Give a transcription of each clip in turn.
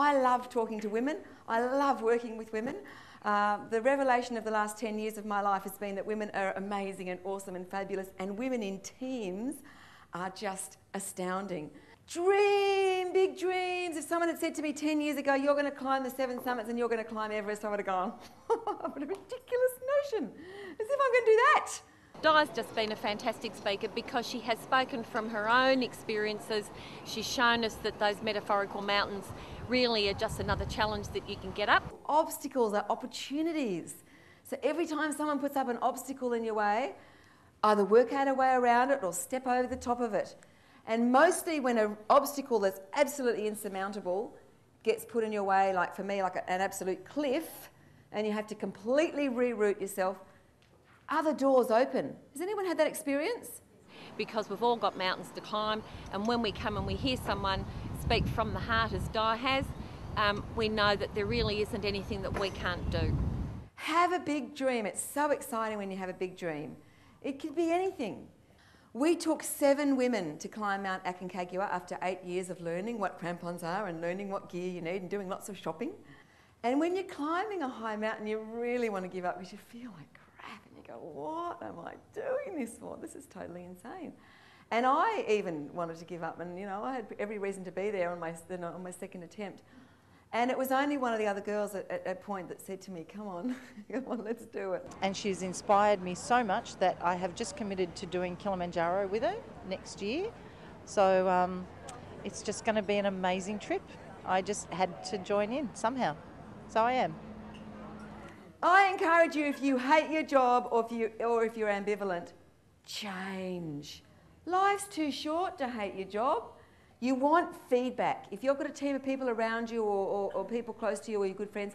I love talking to women. I love working with women. Uh, the revelation of the last 10 years of my life has been that women are amazing and awesome and fabulous, and women in teams are just astounding. Dream, big dreams. If someone had said to me 10 years ago, you're going to climb the seven summits and you're going to climb Everest, I would have gone, what a ridiculous notion. As if I'm going to do that. Di's just been a fantastic speaker because she has spoken from her own experiences. She's shown us that those metaphorical mountains really are just another challenge that you can get up. Obstacles are opportunities. So every time someone puts up an obstacle in your way, either work out a way around it or step over the top of it. And mostly when an obstacle that's absolutely insurmountable gets put in your way, like for me, like an absolute cliff, and you have to completely reroute yourself, other doors open. Has anyone had that experience? Because we've all got mountains to climb, and when we come and we hear someone speak from the heart as Di has, um, we know that there really isn't anything that we can't do. Have a big dream. It's so exciting when you have a big dream. It could be anything. We took seven women to climb Mount Aconcagua after eight years of learning what crampons are and learning what gear you need and doing lots of shopping. And when you're climbing a high mountain, you really want to give up because you feel like crap and you go, What am I doing this for? This is totally insane. And I even wanted to give up, and you know, I had every reason to be there on my, on my second attempt. And it was only one of the other girls at, at, at point that said to me, Come on, come on, let's do it. And she's inspired me so much that I have just committed to doing Kilimanjaro with her next year. So um, it's just going to be an amazing trip. I just had to join in somehow. So I am. I encourage you if you hate your job or if, you, or if you're ambivalent, change. Life's too short to hate your job. You want feedback. If you've got a team of people around you or, or, or, people close to you or your good friends,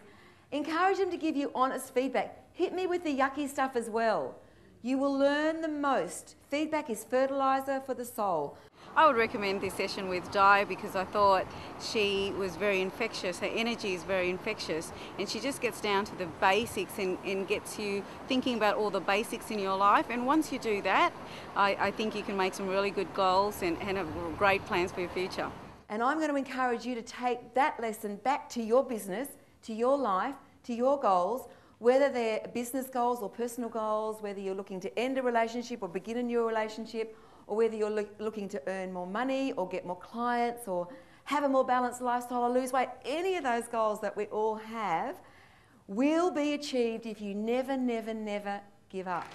encourage them to give you honest feedback. Hit me with the yucky stuff as well. You will learn the most. Feedback is fertilizer for the soul. I would recommend this session with Di because I thought she was very infectious. Her energy is very infectious, and she just gets down to the basics and, and gets you thinking about all the basics in your life. And once you do that, I, I think you can make some really good goals and, and have great plans for your future. And I'm going to encourage you to take that lesson back to your business, to your life, to your goals whether they're business goals or personal goals, whether you're looking to end a relationship or begin a new relationship, or whether you're lo- looking to earn more money or get more clients or have a more balanced lifestyle or lose weight, any of those goals that we all have will be achieved if you never, never, never give up.